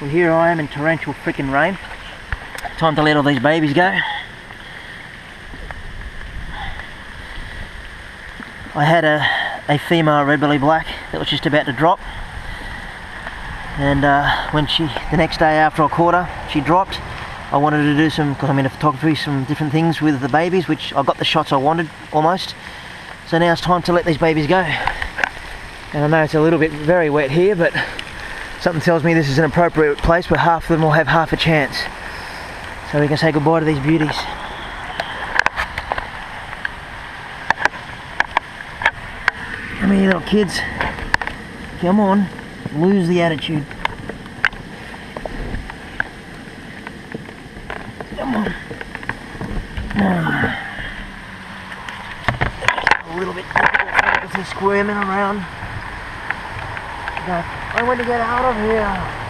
Well, here I am in torrential freaking rain. Time to let all these babies go. I had a, a female red belly black that was just about to drop. And uh, when she, the next day after I caught her, she dropped. I wanted to do some, because I'm into photography, some different things with the babies, which I got the shots I wanted almost. So now it's time to let these babies go. And I know it's a little bit very wet here, but something tells me this is an appropriate place where half of them will have half a chance. So we can say goodbye to these beauties. Come here, little kids. Come on, lose the attitude. Come on. Ah. A little bit difficult because squirming around. I want to get out of here.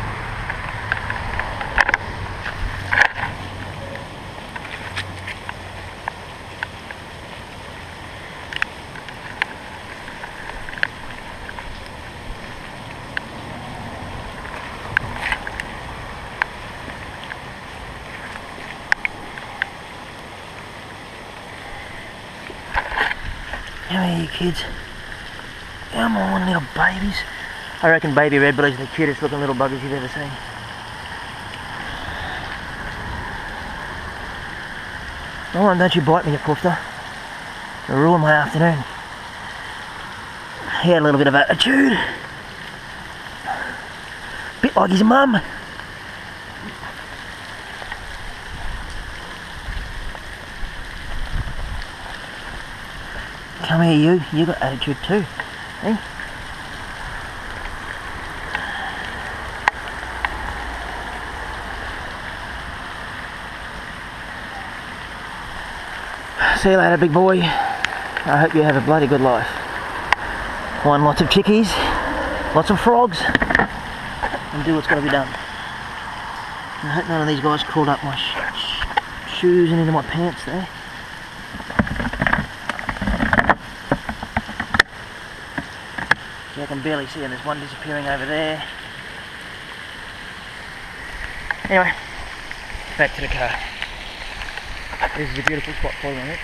Come here, you kids. Come on, little babies. I reckon baby red bellies are the cutest looking little buggers you've ever seen. Come on, don't you bite me, you poofter. It'll ruin my afternoon. He had a little bit of attitude. Bit like his mum. Come here, you. You got attitude too. Hey? See you later, big boy. I hope you have a bloody good life. Find lots of chickies, lots of frogs, and do what's got to be done. I hope none of these guys crawled up my sh sh shoes and into my pants there. I can barely see, and there's one disappearing over there. Anyway, back to the car. This is a beautiful spot for it?